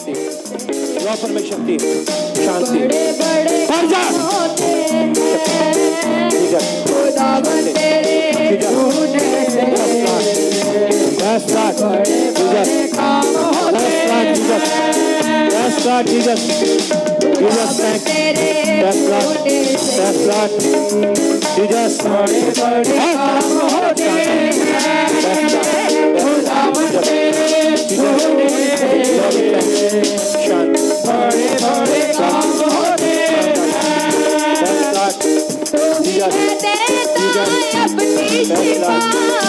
शक्ति लौसन में शक्ति शांति Jesus, Jesus, thank That's right, that's right. Jesus, got it. You got it.